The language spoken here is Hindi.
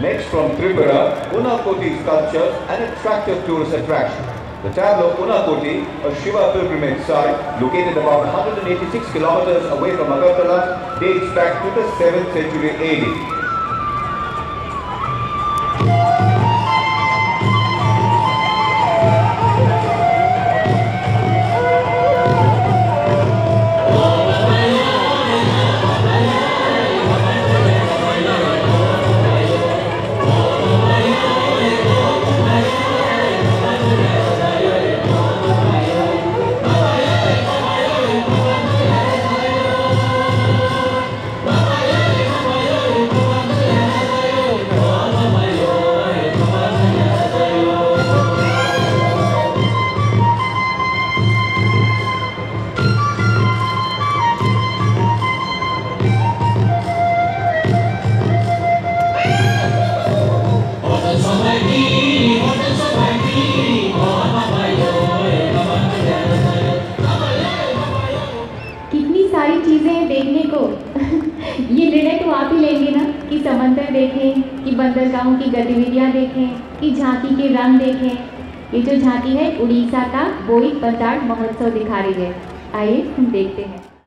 Next from Tripura, Unakoti sculptures an attractive tourist attraction. The tableau Unakoti, a Shiva pilgrimage site located about 186 kilometers away from Agartala, dates back to the 7th century AD. चीज़ें देखने को। ये निर्णय तो आप ही लेंगे ना, कि समंदर देखें, कि बंदरगाहों की गतिविधियाँ देखें, कि झांकी के रंग देखें। ये जो झांकी है, उड़ीसा का बोई बंदाड़ महोत्सव दिखा रही है। आइए, हम देखते हैं।